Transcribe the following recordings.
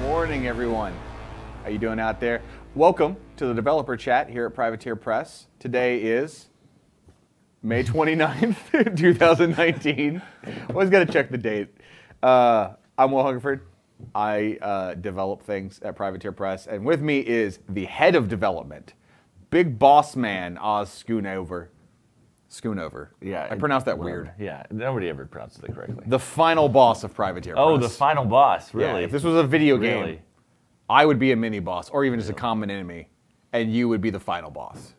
morning, everyone. How you doing out there? Welcome to the developer chat here at Privateer Press. Today is May 29th, 2019. Always got to check the date. Uh, I'm Will Hungerford. I uh, develop things at Privateer Press, and with me is the head of development, big boss man Oz Schoonover. Schoonover. Yeah, I pronounced that whatever. weird. Yeah, nobody ever pronounces it correctly. The final boss of Privateer oh, Press. the final boss, really? Yeah, if this was a video game, Really? I would be a mini boss, or even just a common enemy, and you would be the final boss.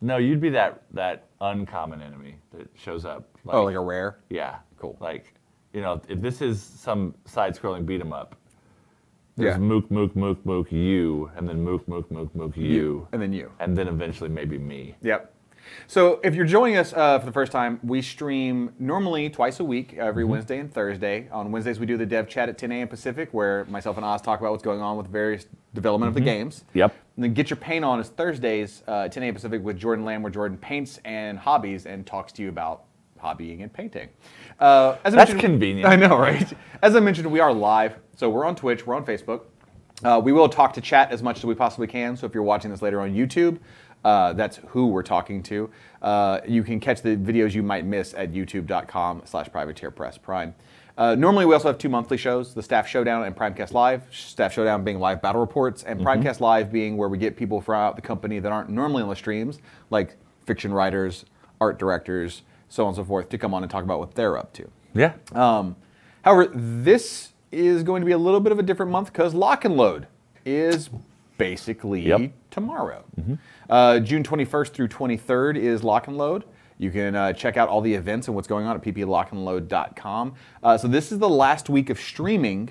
No, you'd be that that uncommon enemy that shows up. Oh, like, oh, like a rare? yeah, Cool. Like, you know, if this is some side-scrolling beat 'em up, there's Yeah. Mook, Mook, Mook, Mook, you, and then Mook, Mook, Mook, Mook, you, And then you. and then eventually maybe me. Yep. So if you're joining us uh, for the first time, we stream normally twice a week, every Wednesday and Thursday. On Wednesdays, we do the dev chat at 10 a.m. Pacific, where myself and Oz talk about what's going on with various development of the games. Yep. And then Get Your Paint On is Thursdays, uh, at 10 a.m. Pacific, with Jordan Lamb, where Jordan paints and hobbies and talks to you about hobbying and painting. Uh, as I That's convenient. I know, right? As I mentioned, we are live, so we're on Twitch, we're on Facebook. Uh, we will talk to chat as much as we possibly can. So if you're watching this later on YouTube, uh, that's who we're talking to. Uh, you can catch the videos you might miss at youtube.com slash privateer press prime. Uh, normally, we also have two monthly shows the Staff Showdown and Primecast Live. Staff Showdown being live battle reports, and Primecast Live being where we get people throughout the company that aren't normally on the streams, like fiction writers, art directors, so on and so forth, to come on and talk about what they're up to. Yeah. Um, however, this is going to be a little bit of a different month because Lock and Load is basically Yep. tomorrow. Uh, June 21st through 23rd is Lock and Load. You can uh, check out all the events and what's going on at pplockandload.com. Uh, so this is the last week of streaming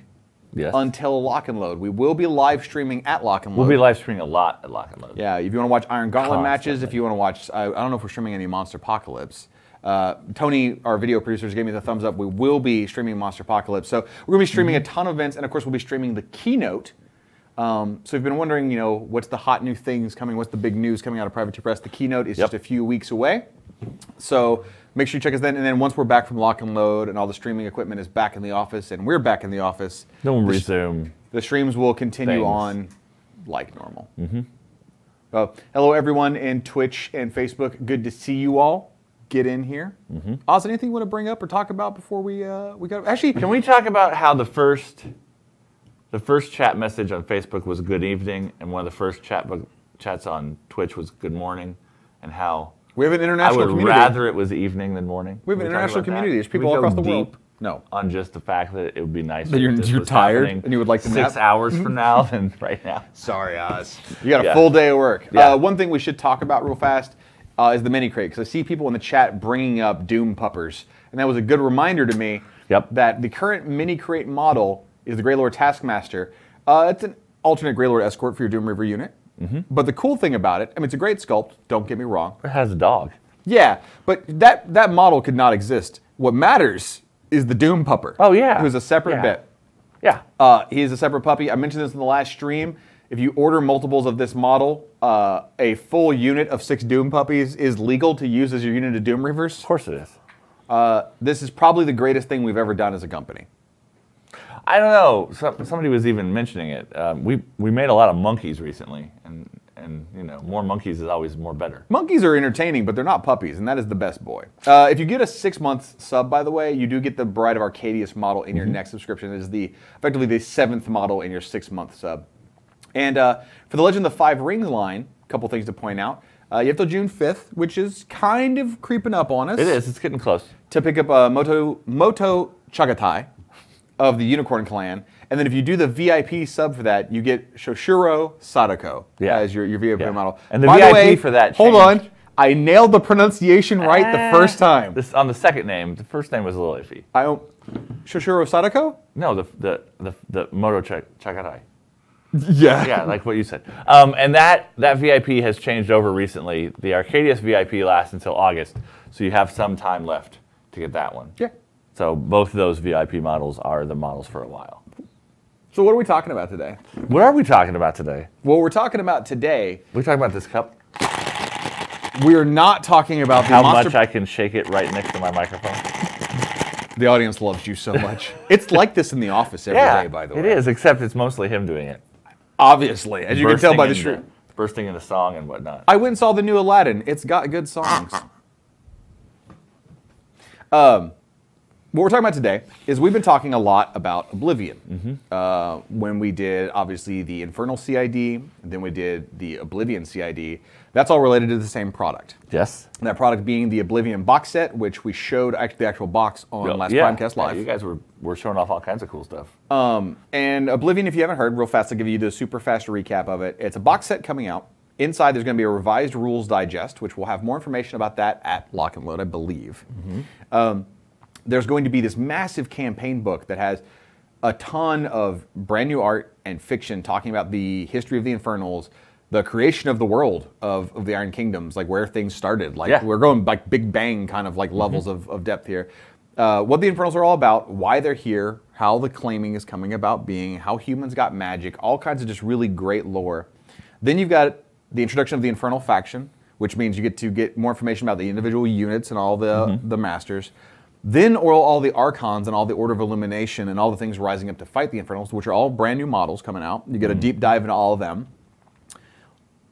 Yes. until Lock and Load. We will be live streaming at Lock and Load. we'll be live streaming a lot at Lock and Load. Yeah, if you want to watch Iron Gauntlet matches, if you want to watch, I, I don't know if we're streaming any Monsterpocalypse. Uh, Tony, our video producers, gave me the thumbs up. We will be streaming Monsterpocalypse. So we're going to be streaming Mm-hmm. a ton of events, and of course, we'll be streaming the keynote. Um, so if you've been wondering, you know, what's the hot new things coming? What's the big news coming out of Privateer Press? The keynote is Yep. just a few weeks away. So make sure you check us then. And then once we're back from Lock and Load and all the streaming equipment is back in the office and we're back in the office, Then we'll the resume. the streams will continue Things. on like normal. Mm-hmm. Uh, hello, everyone in Twitch and Facebook. Good to see you all. Get in here. Mm-hmm. Oz, anything you want to bring up or talk about before we uh, we go? Actually, Can we talk about how the first the first chat message on Facebook was good evening, and one of the first chat book, chats on Twitch was good morning, and how we have an international. I international would community. rather it was evening than morning. we have an Can talk international about that? community. There's Can we people all across the world. No. On just the fact that it would be nice. That you're- if this you're was tired and you would like to six nap? hours from now than right now. Sorry, Oz. You got a Yeah. full day of work. Yeah. Uh, one thing we should talk about real fast uh, is the mini crate because I see people in the chat bringing up Doom puppers, and that was a good reminder to me Yep. that the current mini crate model is the Greylord Taskmaster. Uh, it's an alternate Greylord escort for your Doom Reaver unit. Mm-hmm. But the cool thing about it, I mean, it's a great sculpt. Don't get me wrong. It has a dog. Yeah, but that that model could not exist. What matters is the Doom pupper. Oh, yeah. who's a separate Yeah. bit. Yeah. Uh, he is a separate puppy. I mentioned this in the last stream. If you order multiples of this model, uh, a full unit of six Doom puppies is legal to use as your unit of Doom Reavers. Of course it is. Uh, this is probably the greatest thing we've ever done as a company. I don't know. Some, somebody was even mentioning it. Um, we we made a lot of monkeys recently, and and you know more monkeys is always more better. Monkeys are entertaining, but they're not puppies, and that is the best boy. Uh, if you get a six month sub, by the way, you do get the Bride of Arcadius model in your next subscription. It is the effectively the seventh model in your six month sub. And uh, for the Legend of the Five Rings line, a couple things to point out. Uh, you have till June 5th, which is kind of creeping up on us. It is. It's getting close. To pick up a Moto, Moto Chagatai of the Unicorn Clan. And then if you do the VIP sub for that, you get Shoshuro Sadako Yeah. as your, your VIP Yeah. model. And the By VIP way, for that Hold on. I nailed the pronunciation right the first time. This on the second name. The first name was a little iffy. I don't. Shoshuro Sadako? No, the the the, the Moto Chak- Chakarai. Yeah. Yeah, like what you said. Um, and that that VIP has changed over recently. The Arcadius VIP lasts until August, so you have some time left to get that one. Yeah. So both of those VIP models are the models for a while. So what are we talking about today? What are we talking about today? What we're talking about today, We talking about this cup? we're not talking about the How much I can shake it right next to my microphone? The audience loves you so much. it's like this in the office every day, yeah, by the way. it is. Except it's mostly him doing it. Obviously, as you can tell by the stream. bursting into song and whatnot. I went and saw the new Aladdin. It's got good songs. um, what we're talking about today is we've been talking a lot about Oblivion. Uh, when we did, obviously, the Infernal CID, then we did the Oblivion CID. That's all related to the same product. Yes. And that product being the Oblivion box set, which we showed actually the actual box on last yeah. Primecast Yeah, Live. you guys were, were showing off all kinds of cool stuff. And Oblivion, if you haven't heard, real fast, I'll give you the super fast recap of it. It's a box set coming out. Inside, there's going to be a revised rules digest, which we'll have more information about that at Lock and Load, I believe. Um, there's going to be this massive campaign book that has a ton of brand new art and fiction talking about the history of the Infernals, the creation of the world of, of the Iron Kingdoms, like where things started. Like Yeah. we're going like Big Bang kind of like levels of, of depth here. Uh, what the Infernals are all about, why they're here, how the claiming is coming about being, how humans got magic, all kinds of just really great lore. Then you've got the introduction of the Infernal faction, which means you get to get more information about the individual units and all the, the masters. Then all, all the archons and all the Order of Illumination and all the things rising up to fight the Infernals, which are all brand new models coming out. You get a deep dive into all of them.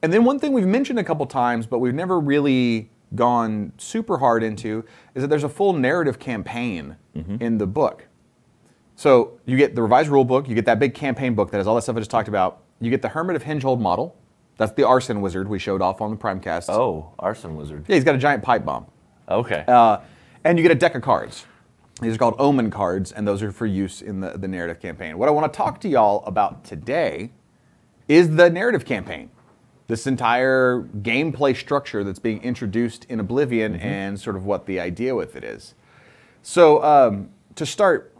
And then one thing we've mentioned a couple times, but we've never really gone super hard into, is that there's a full narrative campaign in the book. So you get the revised rule book, you get that big campaign book that has all that stuff I just talked about. You get the Hermit of Henge Hold model. That's the arson wizard we showed off on the Primecast. Oh, Arson Wizard. Yeah, he's got a giant pipe bomb. Okay. Uh, and you get a deck of cards. These are called Omen cards, and those are for use in the, the narrative campaign. What I want to talk to y'all about today is the narrative campaign. This entire gameplay structure that's being introduced in Oblivion and sort of what the idea with it is. So, um, to start,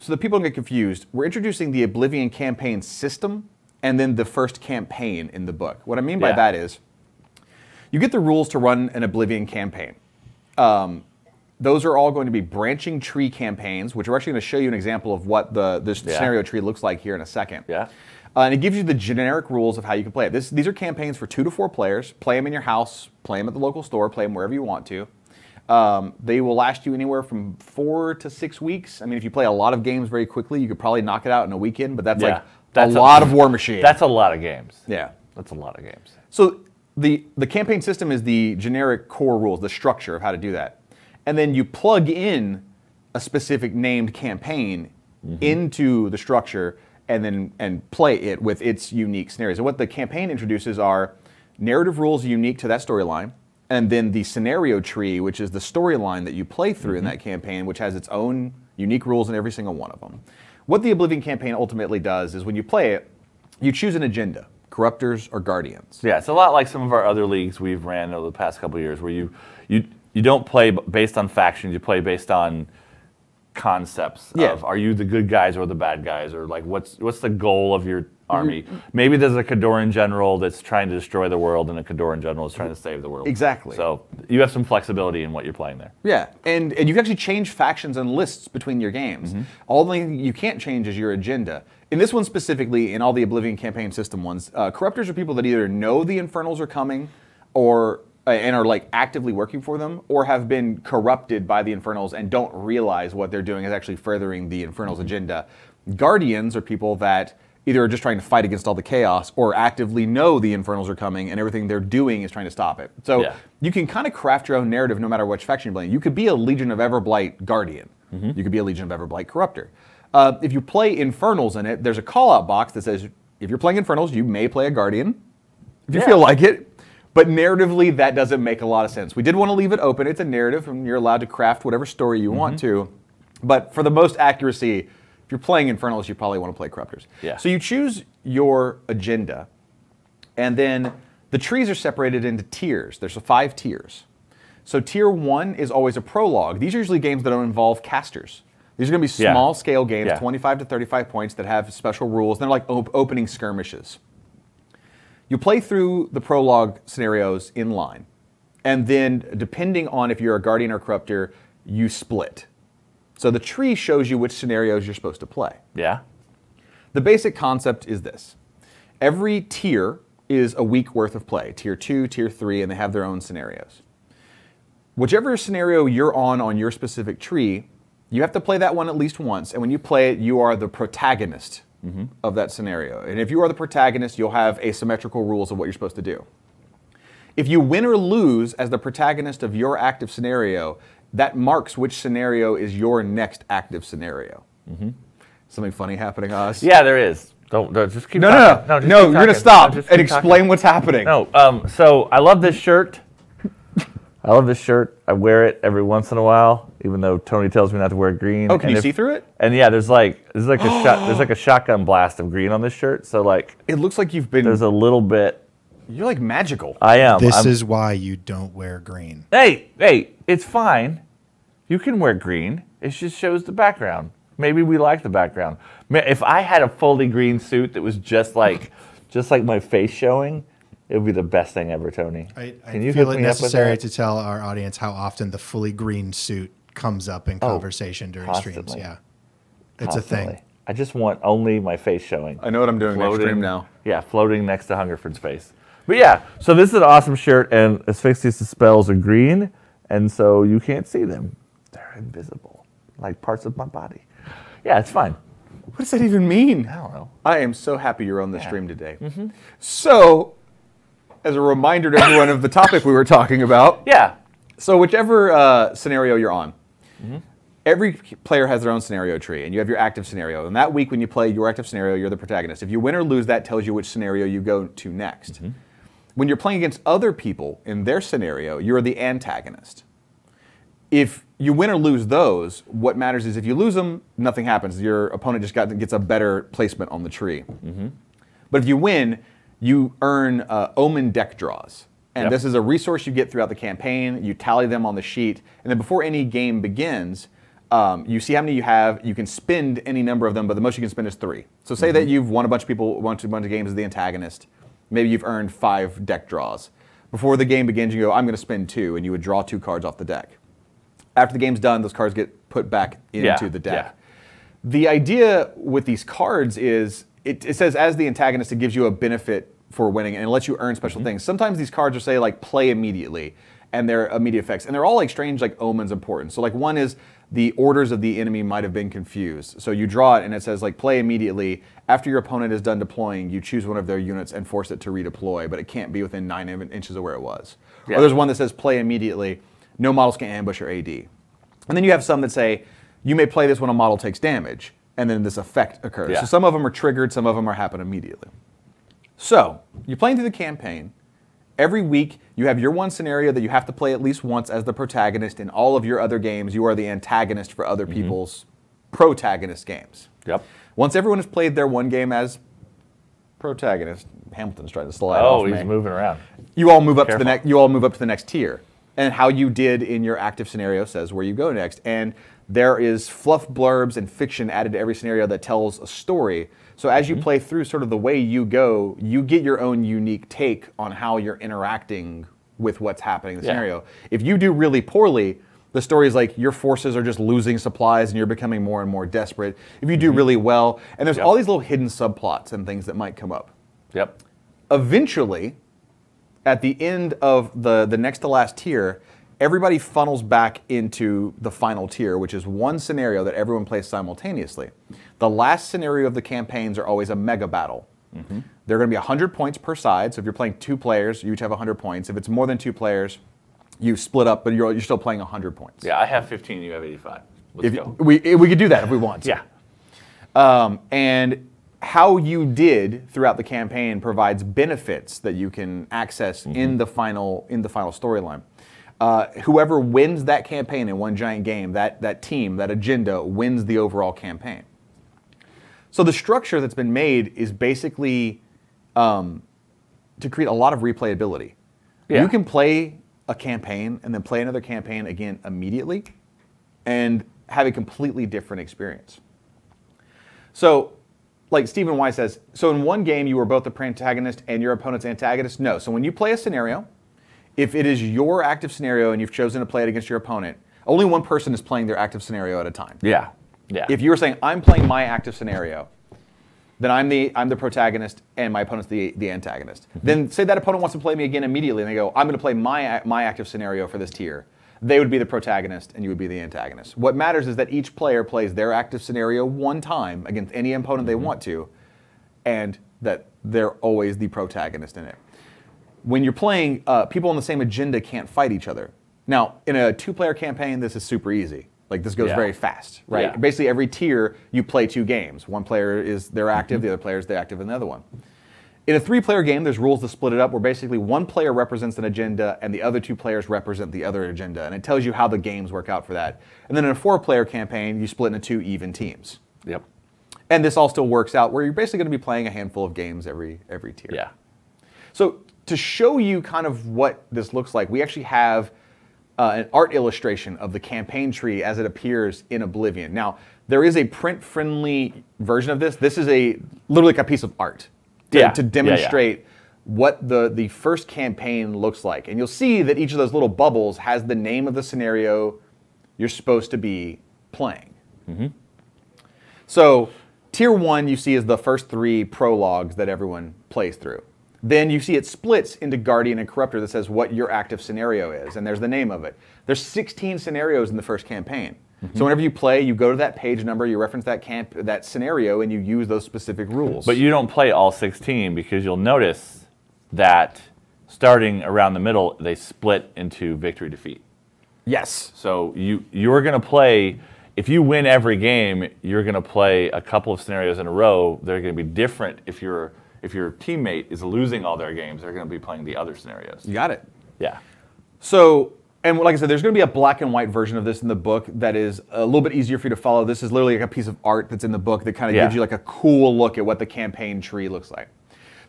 so that people don't get confused, we're introducing the Oblivion campaign system and then the first campaign in the book. What I mean by Yeah. that is, you get the rules to run an Oblivion campaign. Um, those are all going to be branching tree campaigns, which we're actually going to show you an example of what the, the Yeah. scenario tree looks like here in a second. Yeah. Uh, and it gives you the generic rules of how you can play it. This, these are campaigns for two to four players. Play them in your house, play them at the local store, play them wherever you want to. Um, they will last you anywhere from four to six weeks. I mean, if you play a lot of games very quickly, you could probably knock it out in a weekend, but that's Yeah. like That's a a- lot of War Machine. That's a lot of games. yeah. That's a lot of games. So the the campaign system is the generic core rules, the structure of how to do that, and then you plug in a specific named campaign mm-hmm. into the structure, and then and play it with its unique scenarios. And what the campaign introduces are narrative rules unique to that storyline, and then the scenario tree, which is the storyline that you play through in mm-hmm. that campaign, which has its own unique rules in every single one of them. What the Oblivion campaign ultimately does is when you play it, you choose an agenda: corruptors or guardians. Yeah, it's a lot like some of our other leagues we've ran over the past couple of years, where you you you don't play based on factions, you play based on concepts Yeah. of are you the good guys or the bad guys, or like what's what's the goal of your army? Mm-hmm. Maybe there's a Khadoran general that's trying to destroy the world, and a Khadoran general is trying to save the world. Exactly. So you have some flexibility in what you're playing there. Yeah, and, and you can actually change factions and lists between your games. All the thing you can't change is your agenda. In this one specifically, in all the Oblivion campaign system ones, uh, corruptors are people that either know the Infernals are coming, or uh, and are like actively working for them, or have been corrupted by the Infernals and don't realize what they're doing is actually furthering the Infernals' agenda. Guardians are people that either are just trying to fight against all the chaos, or actively know the Infernals are coming and everything they're doing is trying to stop it. So Yeah. you can kind of craft your own narrative no matter which faction you're playing. You could be a Legion of Everblight Guardian. You could be a Legion of Everblight Corruptor. Uh, if you play Infernals in it, there's a call out box that says if you're playing Infernals, you may play a Guardian if you Yeah. feel like it. But narratively, that doesn't make a lot of sense. We did want to leave it open. It's a narrative, and you're allowed to craft whatever story you want to. But for the most accuracy, you're playing Infernals, you probably want to play Corruptors. Yeah. So you choose your agenda, and then the trees are separated into tiers. There's five tiers. So tier one is always a prologue. These are usually games that don't involve casters. These are going to be Yeah. small scale games, Yeah. 25 to 35 points that have special rules. They're like op- opening skirmishes. You play through the prologue scenarios in line, and then depending on if you're a guardian or corruptor, you split. So the tree shows you which scenarios you're supposed to play. Yeah. The basic concept is this every tier is a week worth of play tier two, tier three, and they have their own scenarios. whichever scenario you're on on your specific tree, you have to play that one at least once. And when you play it, you are the protagonist mm-hmm. of that scenario. And if you are the protagonist, you'll have asymmetrical rules of what you're supposed to do. If you win or lose as the protagonist of your active scenario, that marks which scenario is your next active scenario. Something funny happening, Oz? Yeah, there is. Don't, don't just keep No, no, no. talking. No, just you're going to stop No, and keep talking. explain what's happening. No, um, so I love this shirt. I love this shirt. I wear it every once in a while, even though Tony tells me not to wear green. Oh, can And you if- see through it? And yeah, there's like there's like a shot there's like a shotgun blast of green on this shirt. So like It looks like you've been. there's a little bit. you're like magical. I am. This I'm- is why you don't wear green. Hey, hey, it's fine. You can wear green. It just shows the background. Maybe we like the background. If I had a fully green suit that was just like, just like my face showing, it would be the best thing ever, Tony. I, I Can you feel it me up with necessary to tell our audience how often the fully green suit comes up in oh, conversation during streams. Yeah, it's a thing. I just want only my face showing. I know what I'm doing next floating stream now. Yeah, floating next to Hungerford's face. But yeah, so this is an awesome shirt, and Asphyxious spells are green, and so you can't see them. They're invisible, like parts of my body. Yeah, it's fine. What does that even mean? I don't know. I am so happy you're on the stream today. Mm-hmm. So, as a reminder to everyone of the topic we were talking about, Yeah, so whichever uh, scenario you're on, mm-hmm. every player has their own scenario tree, and you have your active scenario. And that week, when you play your active scenario, you're the protagonist. If you win or lose, that tells you which scenario you go to next. Mm-hmm. When you're playing against other people in their scenario, you're the antagonist. If you win or lose those, what matters is if you lose them, nothing happens. Your opponent just got, gets a better placement on the tree. But if you win, you earn uh, Omen deck draws. And Yep. this is a resource you get throughout the campaign. You tally them on the sheet. And then before any game begins, um, you see how many you have. You can spend any number of them, but the most you can spend is three. So say that you've won a bunch of people, won a bunch of games as the antagonist. Maybe you've earned five deck draws. Before the game begins, you go, I'm going to spend two, and you would draw two cards off the deck. After the game's done, those cards get put back into Yeah, the deck. yeah. The idea with these cards is it, it says as the antagonist, it gives you a benefit for winning and it lets you earn special Mm-hmm. things. Sometimes these cards will say like play immediately and they're immediate uh, effects. And they're all like strange, like omens important. So like one is the orders of the enemy might have been confused. So you draw it and it says like play immediately. After your opponent is done deploying, you choose one of their units and force it to redeploy, but it can't be within nine in- inches of where it was. Yeah. Or there's one that says play immediately. No models can ambush or AD. And then you have some that say, you may play this when a model takes damage, and then this effect occurs. Yeah. So some of them are triggered, some of them are happen immediately. So you're playing through the campaign. Every week, you have your one scenario that you have to play at least once as the protagonist. In all of your other games, you are the antagonist for other mm-hmm. people's protagonist games. Yep. Once everyone has played their one game as protagonist, Hamilton's trying to slide Oh, off he's me moving around. you all move up to the next you all move up to the next tier and how you did in your active scenario says where you go next and there is fluff blurbs and fiction added to every scenario that tells a story so as Mm-hmm. you play through sort of the way you go you get your own unique take on how you're interacting with what's happening in the Yeah. scenario if you do really poorly the story is like your forces are just losing supplies and you're becoming more and more desperate if you do really well and there's Mm-hmm. Yep. all these little hidden subplots and things that might come up Yep. eventually, at the end of the, the next to last tier, everybody funnels back into the final tier, which is one scenario that everyone plays simultaneously. The last scenario of the campaigns are always a mega battle. They're going to be 100 points per side. So if you're playing two players, you each have 100 points. If it's more than two players, you split up, but you're, you're still playing 100 points. Yeah, I have 15. You have 85. Let's If, go. we, we could do that if we want. Yeah. Um, and how you did throughout the campaign provides benefits that you can access in the final in the final storyline. Uh, whoever wins that campaign in one giant game, that that team, that agenda wins the overall campaign. So the structure that's been made is basically um, to create a lot of replayability. Yeah. You can play a campaign and then play another campaign again immediately, and have a completely different experience. So, like Stephen Y says, so in one game you were both the protagonist and your opponent's antagonist? No. So when you play a scenario, if it is your active scenario and you've chosen to play it against your opponent, only one person is playing their active scenario at a time. Yeah. Yeah. If you were saying I'm playing my active scenario, then I'm the I'm the protagonist and my opponent's the the antagonist. Then say that opponent wants to play me again immediately, and they go, I'm going to play my my active scenario for this tier. they would be the protagonist and you would be the antagonist. What matters is that each player plays their active scenario one time against any opponent they want to, and that they're always the protagonist in it. When you're playing, uh, people on the same agenda can't fight each other. Now, in a two-player campaign, this is super easy. Like this goes Yeah. very fast, right? Yeah. Basically, every tier you play two games. One player is they're mm-hmm. active, the other player is they're active in the other one. In a three-player game, there's rules to split it up, where basically one player represents an agenda and the other two players represent the other agenda, and it tells you how the games work out for that. And then in a four-player campaign, you split into two even teams. Yep. And this all still works out where you're basically going to be playing a handful of games every every tier. Yeah. So to show you kind of what this looks like, we actually have uh, an art illustration of the campaign tree as it appears in Oblivion. Now there is a print-friendly version of this. This is a literally like a piece of art to, Yeah. to Yeah, yeah. demonstrate what the the first campaign looks like, and you'll see that each of those little bubbles has the name of the scenario you're supposed to be playing. So, tier one you see is the first three prologues that everyone plays through. Then you see it splits into Guardian and Corruptor that says what your active scenario is, and there's the name of it. There's 16 scenarios in the first campaign. So mm-hmm. whenever you play, you go to that page number, you reference that camp, that scenario, and you use those specific rules. But you don't play all 16 because you'll notice that starting around the middle, they split into victory defeat. yes, So you you're gonna play. If you win every game, you're gonna play a couple of scenarios in a row. They're gonna be different. If your if your teammate is losing all their games, they're gonna be playing the other scenarios. you got it. Yeah. So, and like I said, there's going to be a black and white version of this in the book that is a little bit easier for you to follow. This is literally like a piece of art that's in the book that kind of Yeah. gives you like a cool look at what the campaign tree looks like.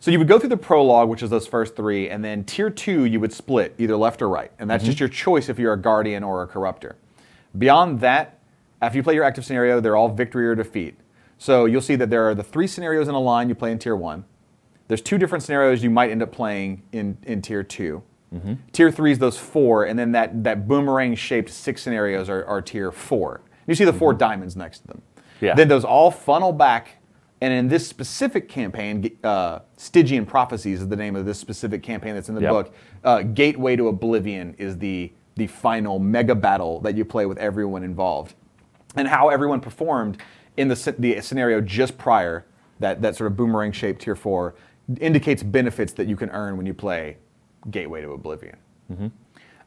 So you would go through the prologue, which is those first three, and then tier two you would split either left or right, and that's mm-hmm. just your choice if you're a guardian or a corruptor. Beyond that, after you play your active scenario, they're all victory or defeat. So you'll see that there are the three scenarios in a line you play in tier one. There's two different scenarios you might end up playing in, in tier 2 Tier three is those four, and then that, that boomerang shaped six scenarios are, are tier four. You see the 4 diamonds next to them. Yeah. Then those all funnel back, and in this specific campaign, uh, Stygian Prophecies is the name of this specific campaign that's in the Yep. book. Uh, Gateway to Oblivion is the, the final mega battle that you play with everyone involved and how everyone performed in the, the scenario just prior, that, that sort of boomerang shaped tier four, indicates benefits that you can earn when you play Gateway to Oblivion.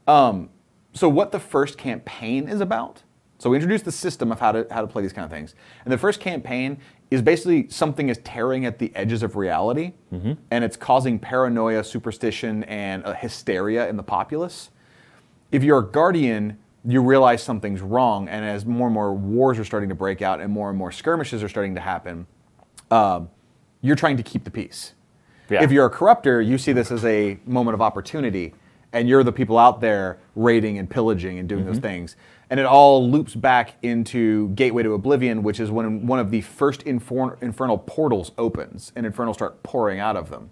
Um, so, what the first campaign is about. So, we introduced the system of how to, how to play these kind of things. And the first campaign is basically something is tearing at the edges of reality, and it's causing paranoia, superstition, and uh, hysteria in the populace if you're a guardian, you realize something's wrong, and as more and more wars are starting to break out and more and more skirmishes are starting to happen, um, you're trying to keep the peace. Yeah. If you're a corruptor, you see this as a moment of opportunity, and you're the people out there raiding and pillaging and doing those things. And it all loops back into Gateway to Oblivion, which is when one of the first infor- infernal portals opens, and infernals start pouring out of them.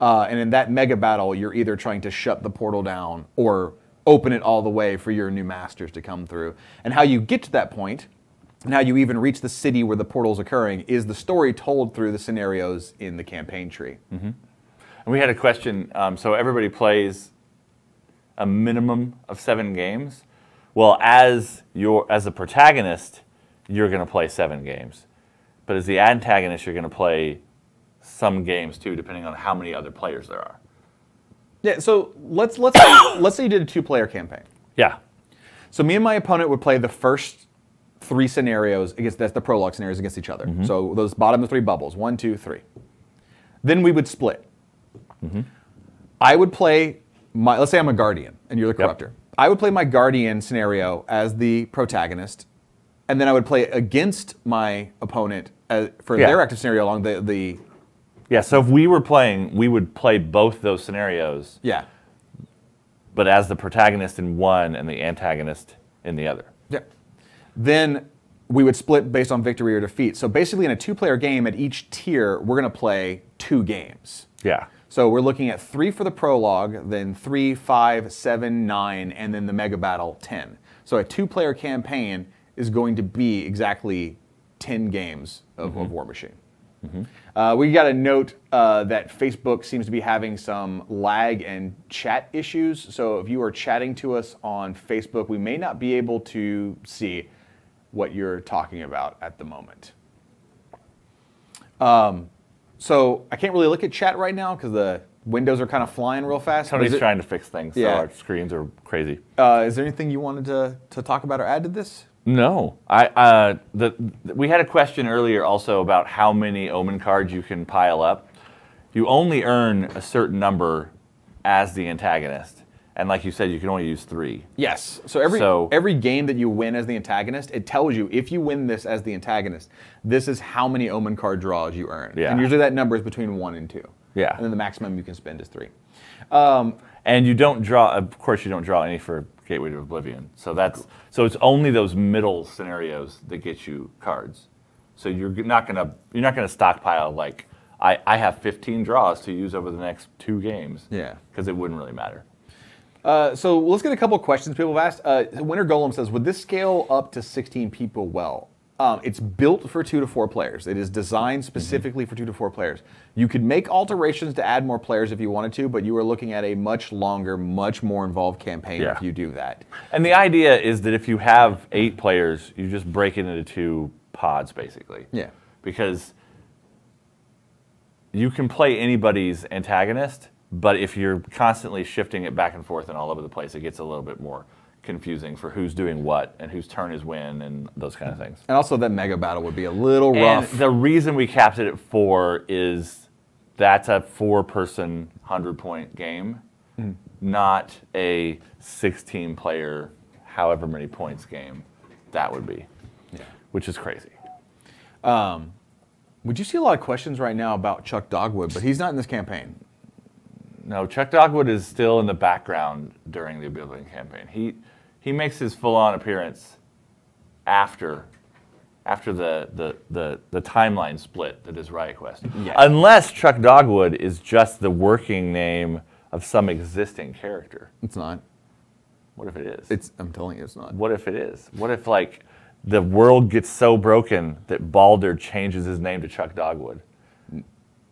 Uh, and in that mega battle, you're either trying to shut the portal down or open it all the way for your new masters to come through. And how you get to that point, and how you even reach the city where the portal's occurring, is the story told through the scenarios in the campaign tree. And we had a question. Um, so everybody plays a minimum of seven games. Well, as your as the protagonist, you're going to play seven games, but as the antagonist, you're going to play some games too, depending on how many other players there are. Yeah. So let's let's let's say you did a two-player campaign. Yeah. So me and my opponent would play the first three scenarios against that's the prologue scenarios against each other. So those bottom of three bubbles, one, two, three. Then we would split. I would play my let's say I'm a guardian and you're the Yep. corruptor. I would play my guardian scenario as the protagonist, and then I would play against my opponent uh, for Yeah. their active scenario along the the Yeah. So if we were playing, we would play both those scenarios, yeah but as the protagonist in one and the antagonist in the other. Then we would split based on victory or defeat. So basically, in a two-player game, at each tier, we're going to play two games. Yeah. So we're looking at three for the prologue, then three, five, seven, nine, and then the mega battle ten. So a two-player campaign is going to be exactly ten games of, of War Machine. Uh, we got a note uh, that Facebook seems to be having some lag and chat issues. So if you are chatting to us on Facebook, we may not be able to see what you're talking about at the moment. Um, so I can't really look at chat right now because the windows are kind of flying real fast. Tony's it- trying to fix things, Yeah. so our screens are crazy. Uh, is there anything you wanted to, to talk about or add to this? No, I uh, the, the- we had a question earlier also about how many Omen cards you can pile up. You only earn a certain number as the antagonist, and like you said, you can only use three. Yes. So every So- every game that you win as the antagonist, it tells you if you win this as the antagonist, this is how many Omen card draws you earn. Yeah. And usually that number is between one and two. Yeah. And then the maximum you can spend is three. Um, and you don't draw. Of course, you don't draw any for Gateway to Oblivion. So that's so it's only those middle scenarios that get you cards. So you're not gonna you're not gonna stockpile like I, I have 15 draws to use over the next two games. Yeah. Because it wouldn't really matter. Uh, so let's get a couple of questions people have asked. Uh, Winter Golem says, would this scale up to 16 people well? Um, it's built for two to four players. It is designed specifically for two to four players. You could make alterations to add more players if you wanted to, but you are looking at a much longer, much more involved campaign Yeah. if you do that. And the idea is that if you have eight players, you just break it into two pods, basically. Yeah. Because you can play anybody's antagonist, but if you're constantly shifting it back and forth and all over the place, it gets a little bit more confusing for who's doing what and whose turn is when and those kind of things. And also, that mega battle would be a little And rough. the reason we capped it at four is that's a four person, 100 point game, not a 16 player, however many points game that would be, Yeah. which is crazy. Um, would you see a lot of questions right now about Chuck Dogwood, but he's not in this campaign. No, Chuck Dogwood is still in the background during the Oblivion campaign. He, he makes his full on appearance after. After the, the, the, the timeline split that is Riot Quest. Yes. Unless Chuck Dogwood is just the working name of some existing character. It's not. What if it is? It's. I'm telling you, it's not. what if it is? What if like the world gets so broken that Baldur changes his name to Chuck Dogwood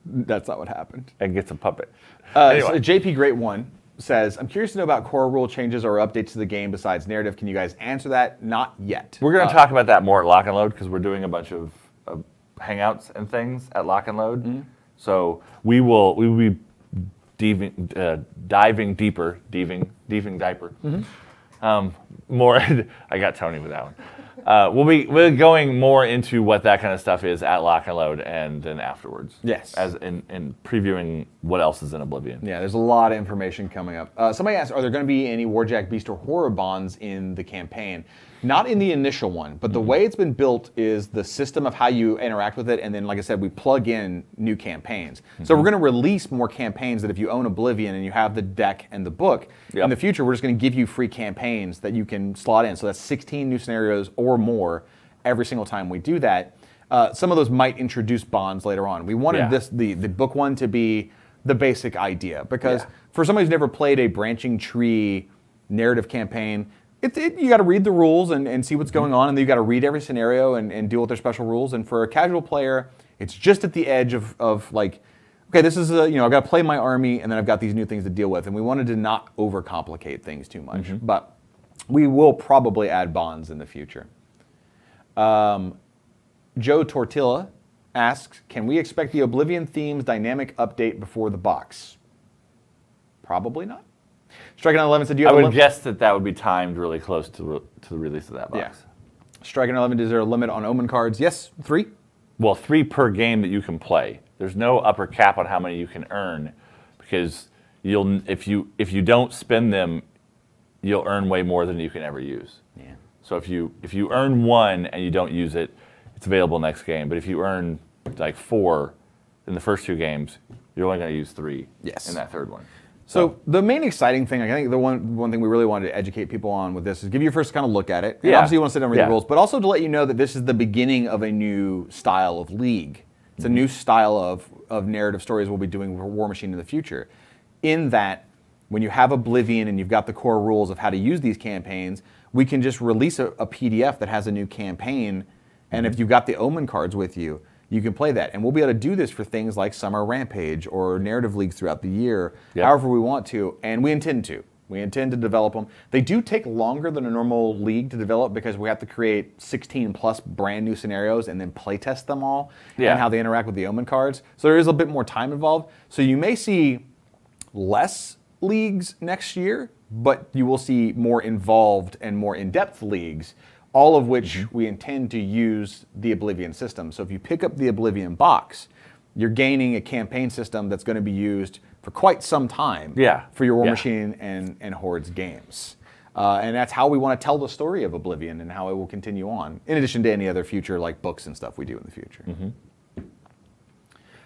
That's not what happened. and gets a puppet? Uh, Anyway. so JP Great One says, "I'm curious to know about core rule changes or updates to the game besides narrative. Can you guys answer that? Not yet. We're going Uh, to talk about that more at Lock and Load because we're doing a bunch of, of hangouts and things at Lock and Load. Mm-hmm. So we will we will be diving, uh, diving deeper, diving, diving diaper. Mm-hmm. Um, more, I got Tony with that one. Uh, we'll be we're going more into what that kind of stuff is at Lock and Load and then afterwards. Yes. As in, in previewing what else is in Oblivion. Yeah, there's a lot of information coming up. Uh, somebody asked, are there going to be any Warjack Beast or Horror bonds in the campaign? Not in the initial one, but the way it's been built is the system of how you interact with it, and then, like I said, we plug in new campaigns. So we're going to release more campaigns that if you own Oblivion and you have the deck and the book, Yep. in the future we're just going to give you free campaigns that you can slot in. So that's 16 new scenarios or more every single time we do that. Uh, some of those might introduce bonds later on. We wanted Yeah. this the the book one to be the basic idea because Yeah. for somebody who's never played a branching tree narrative campaign, it, it, you got to read the rules and, and see what's going on, and then you got to read every scenario and, and deal with their special rules. And for a casual player, it's just at the edge of, of like, okay, this is a, you know, I've got to play my army, and then I've got these new things to deal with. And we wanted to not overcomplicate things too much, but we will probably add bonds in the future. Um, Joe Tortilla asks, can we expect the Oblivion themes dynamic update before the box? Probably not. Striking on 11 said, do you I have a would guess that that would be timed really close to, re- to the release of that box. Yeah. Striking 11, is there a limit on Omen cards? Yes, three. Well, three per game that you can play. There's no upper cap on how many you can earn, because you'll if you if you don't spend them, you'll earn way more than you can ever use. Yeah. So if you if you earn one and you don't use it, it's available next game. But if you earn like four in the first two games, you're only going to use three Yes. in that third one. So the main exciting thing, I think the one one thing we really wanted to educate people on with this is give you a first kind of look at it. And Yeah. obviously you want to sit down and read Yeah. the rules, but also to let you know that this is the beginning of a new style of league. It's a mm-hmm. new style of, of narrative stories we'll be doing for War Machine in the future. In that, when you have Oblivion and you've got the core rules of how to use these campaigns, we can just release a, a PDF that has a new campaign. And if mm-hmm. you've got the Omen cards with you, you can play that. And we'll be able to do this for things like Summer Rampage or narrative leagues throughout the year, Yep. however we want to, and we intend to. We intend to develop them. They do take longer than a normal league to develop because we have to create 16 plus brand new scenarios and then play test them all Yeah. and how they interact with the Omen cards. So there is a bit more time involved. So you may see less leagues next year, but you will see more involved and more in depth leagues, all of which Mm-hmm. we intend to use the Oblivion system. So if you pick up the Oblivion box, you're gaining a campaign system that's going to be used for quite some time Yeah. for your War Yeah. Machine and, and Hordes games. Uh, and that's how we want to tell the story of Oblivion and how it will continue on, in addition to any other future like books and stuff we do in the future. Mm-hmm.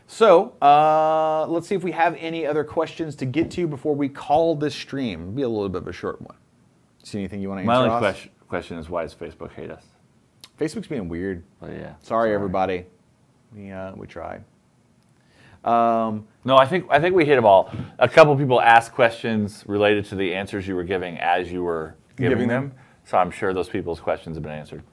So uh, let's see if we have any other questions to get to before we call this stream. It'll be a little bit of a short one. See anything you want to answer? My only question, question is why does Facebook hate us? Facebook's being weird. But yeah. Sorry, everybody. We uh, we tried. Um, No, I think I think we hit them all. A couple people asked questions related to the answers you were giving as you were giving, Giving them. them. So I'm sure those people's questions have been answered.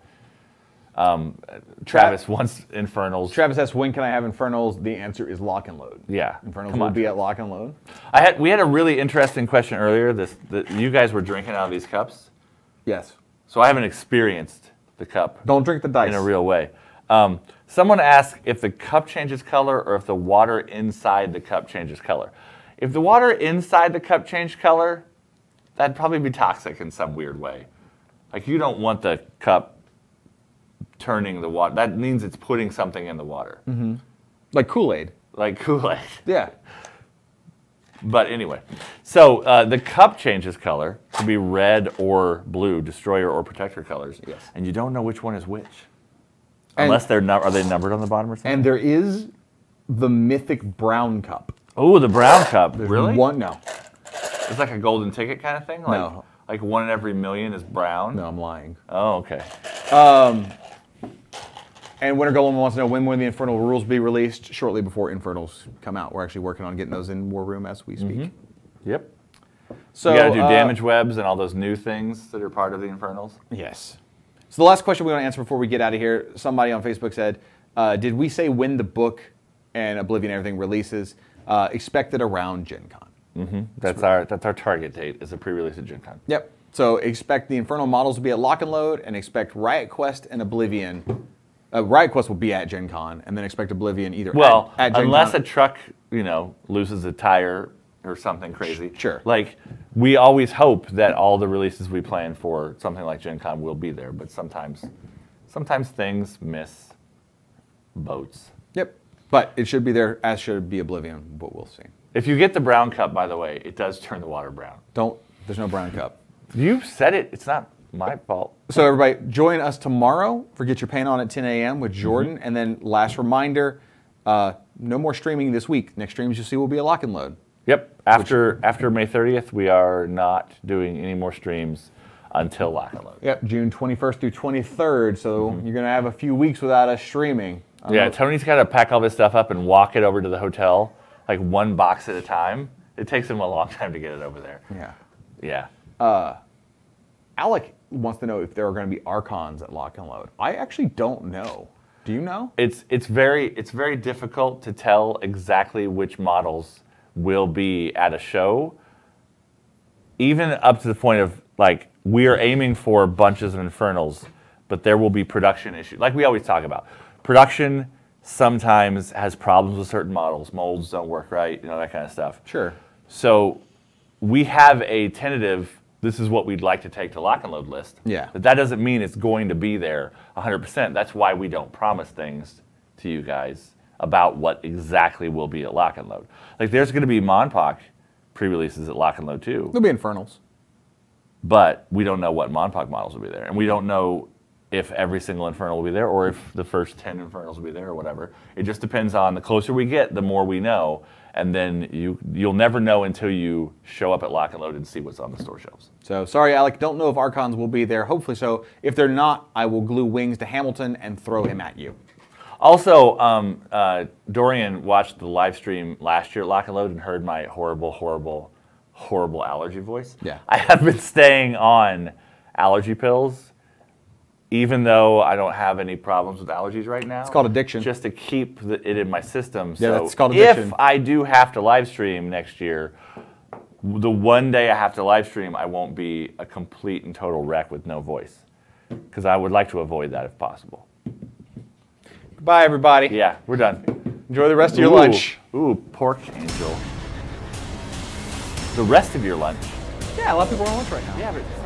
Um, Travis wants Infernals. Travis asks, when can I have Infernals? The answer is lock and load. Yeah. Infernals Come will on, be at lock and load. I had we had a really interesting question earlier. This that you guys were drinking out of these cups, Yes. So I haven't experienced the cup Don't drink the dice. in a real way. Um, someone asked if the cup changes color or if the water inside the cup changes color. If the water inside the cup changed color, that'd probably be toxic in some weird way. Like you don't want the cup turning the water. That means it's putting something in the water, like Kool Aid. like Kool Aid. Yeah. But anyway, so uh, the cup changes color to be red or blue, destroyer or protector colors. Yes. And you don't know which one is which. And- Unless they're nu- are they numbered on the bottom or something? And there is the mythic brown cup. Oh, the brown cup. There's really? One. No. It's like a golden ticket kind of thing. Like, No. Like one in every million is brown. No, I'm lying. Oh, okay. Um And Winter Golem wants to know when will the Infernal rules be released? Shortly before Infernals come out. We're actually working on getting those in War Room as we speak. Yep. So you got to do uh, damage webs and all those new things that are part of the Infernals. Yes. So the last question we want to answer before we get out of here, somebody on Facebook said, uh, "Did we say when the book and Oblivion and everything releases? Uh, expected around Gen Con." That's our that's our target date is a pre-release at Gen Con. Yep. So expect the Infernal models to be at Lock and Load, and expect Riot Quest and Oblivion. Uh, Riot Quest will be at Gen Con, and then expect Oblivion either Well, at, at Gen unless Con. a truck, you know, loses a tire or something crazy. Sure. Like we always hope that all the releases we plan for something like Gen Con will be there, but sometimes sometimes things miss boats. Yep. But it should be there, as should be Oblivion, but we'll see. If you get the brown cup, by the way, it does turn the water brown. Don't. There's no brown cup. You said it. It's not my fault. So everybody, join us tomorrow for Get Your Paint On at 10 a.m. with Mm-hmm. Jordan. And then last reminder, uh, no more streaming this week. Next streams you'll see will be a lock and load. Yep. After after May 30th, we are not doing any more streams until Lock and Load. Yep, June 21st through 23rd. So mm-hmm. you're going to have a few weeks without us streaming. I don't Yeah, know- Tony's got to pack all this stuff up and walk it over to the hotel, like one box at a time. It takes him a long time to get it over there. yeah. Yeah. Uh, Alec wants to know if there are going to be Archons at lock and load. I actually don't know. Do you know? It's it's very it's very difficult to tell exactly which models will be at a show. Even up to the point of like we are aiming for bunches of infernals, but there will be production issues. Like we always talk about. Production sometimes has problems with certain models. Molds don't work right, you know, that kind of stuff. Sure. So we have a tentative, this is what we'd like to take to lock and load list. Yeah. But that doesn't mean it's going to be there 100%. That's why we don't promise things to you guys about what exactly will be at lock and load. Like there's going to be Monpoc pre-releases at lock and load too, There'll be Infernals. but we don't know what Monpoc models will be there. And we don't know if every single Infernal will be there or if the first 10 Infernals will be there or whatever. It just depends on the closer we get, the more we know. And then you, you'll never know until you show up at Lock and Load and see what's on the store shelves. So sorry, Alec. Don't know if Archons will be there. Hopefully so. If they're not, I will glue wings to Hamilton and throw him at you. Also, um, uh, Dorian watched the live stream last year at Lock and Load and heard my horrible, horrible, horrible allergy voice. Yeah. I have been staying on allergy pills even though I don't have any problems with allergies right now. It's called addiction. Just to keep the, it in my system. Yeah, so that's called addiction. If I do have to live stream next year, the one day I have to live stream, I won't be a complete and total wreck with no voice. Because I would like to avoid that if possible. Bye, everybody. Yeah, we're done. Enjoy the rest of your Ooh, lunch. Ooh, pork angel. The rest of your lunch. Yeah, a lot of people are on lunch right now. Yeah, but some people.